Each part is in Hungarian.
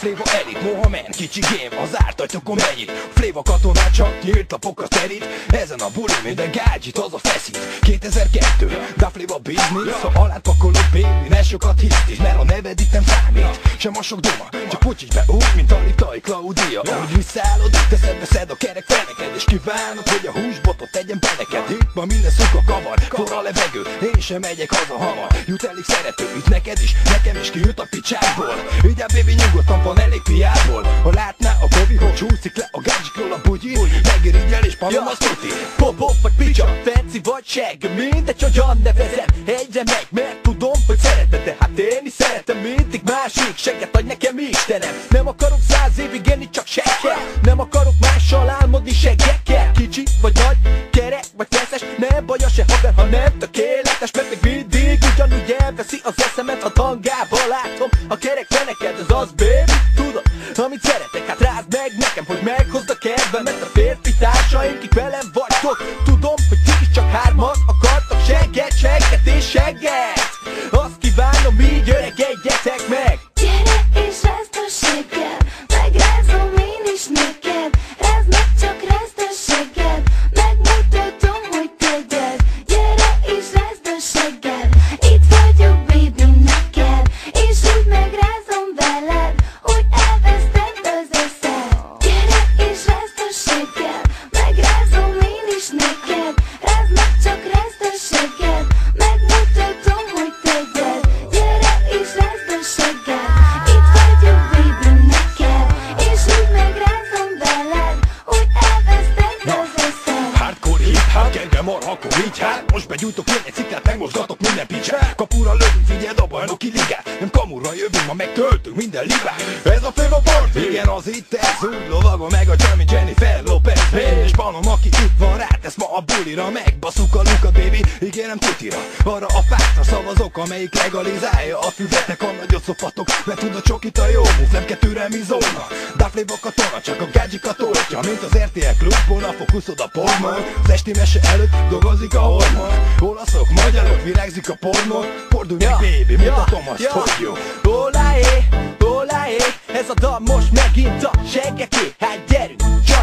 Fléva Erik, Mohamed, kicsi game, az árt atyokon mennyit? Fléva katonát csak nyílt lapokra terít Ezen a buli minden gágyit az a feszít. 2002, da Fléva business. Ha alát pakolod baby, ne sokat hiszti Mert a neved itt nem számít, sem a sok duma Csak putyíts be úgy, mint a liptai Claudia. Ahogy visszállod, teszed veszed a kerek fel És kívánod, hogy a húsbotot tegyen be neked. Itt ma minden szuka kavar, for a levegő Én sem megyek haza hamar, jut elég szerető Itt neked is, nekem is kijut a picsából. Vigyál baby nyugodtan van elég piából. Ha látná a kovi, hogy csúszik le a gágyikról a bugyi Megirigyel és pamom az tuti. Pop, pop vagy picsa, fancy vagy segg Mindegy, hogyan nevezem, egyre megy Mert tudom, hogy szereted, de hát én is szeretem Mindig másik, segget adj nekem Istenem. Nem akarok száz évig enni, csak seggel Nem akarok mással álmodni seggekkel Kicsi vagy nagy, kerek vagy feszes Nem baj se haver, ha nem tökéletes Mert még mindig ugyanúgy elveszi az eszemet A tangába látom a kerek feneked, ez az baby Segget, segget egy ciklát, megmozgatok minden picsát Kapura lövünk, figyeld a bajnoki ligát Nem kamura jövünk, ma megtöltünk minden libát. Ez a főbb a part, igen az itt ez Úgy lovagol meg a Jamie Jennifer Lopez. És Panom, aki itt van rá Tesz ma a bulira, megbaszuk a lukat baby. Ígérem tutira, arra a pártra szavazok Amelyik legalizálja a füvetek A nagyot szopatok, mert tud a csokit a jó move Nem kettőre mi zóna Duffléba katona, csak a gágyikat oltja. Mint az RTL klubból, a fókuszod a pornón Az esti mese előtt dolgozik a hormon. Olaszok, magyarok, virágzik a pornó Fordulj meg baby, mutatom azt, hogy jó Oláé, oláé, ez a dal most megint a seggeké Hát gyerünk, be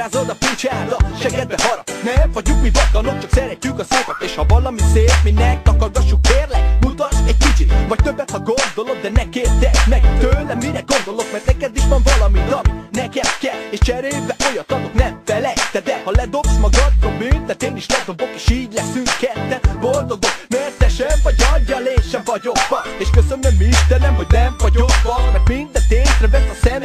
magatok Ha nem rázod a picsád, a segedbe harap. Nem vagyunk mi vatanok, csak szeretjük a szépet. És ha valami szép, minek takargassuk kérlek Mutass egy kicsit, vagy többet ha gondolod De ne kérdezz meg tőlem, mire gondolok. Mert neked is van valami, ami nekem kell. És cserébe olyat adok, nem felejted el. Ha ledobsz magadról büntet, én is ledobok És így leszünk ketten boldogok. Mert te sem vagy aggyal, én sem vagyok fa És köszönöm Istenem, hogy nem vagyok fa Mert mindent észrevesz a szemem